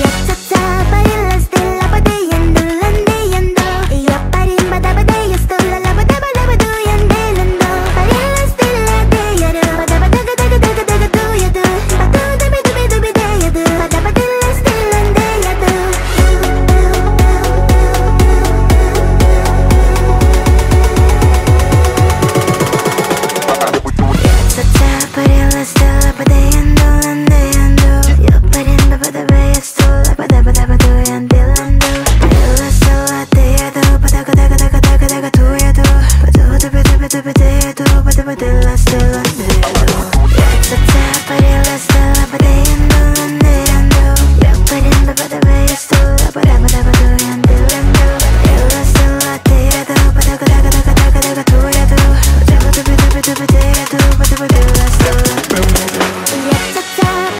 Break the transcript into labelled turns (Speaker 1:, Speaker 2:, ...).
Speaker 1: 약자
Speaker 2: Te vedetto, te vedella still nera